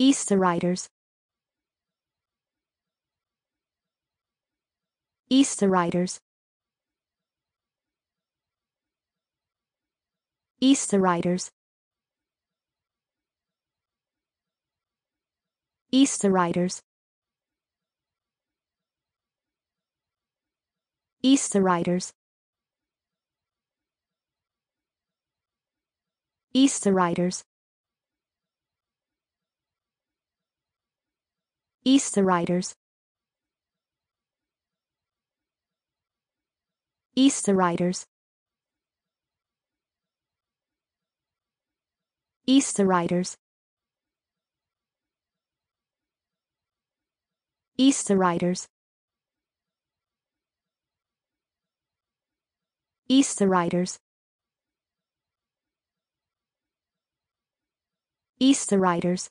Easyriders. Easter Riders. Easyriders. Easter Riders. Easyriders. Easter Riders. Easyriders. Easter Riders. Easyriders. Easter Riders. Easyriders. Easter Riders.